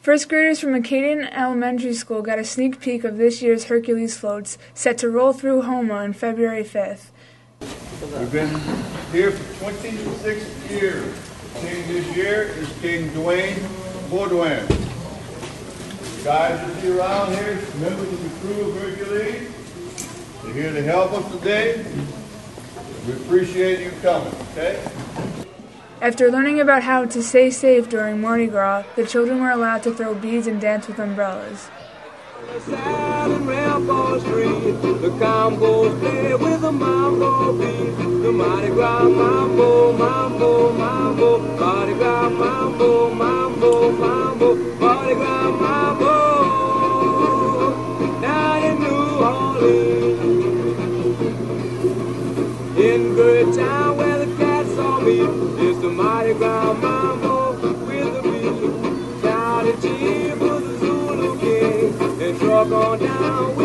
First graders from Acadian Elementary School got a sneak peek of this year's Hercules floats set to roll through Houma on February 5th. We've been here for 26 years. King this year is King Dwayne Baudouin. Guys that see around here, members of the crew of Hercules, they're here to help us today. We appreciate you coming, okay? After learning about how to stay safe during Mardi Gras, the children were allowed to throw beads and dance with umbrellas. In Bird Town where the Mardi Gras mambo with the beat. County chief was the Zulu king and truck on down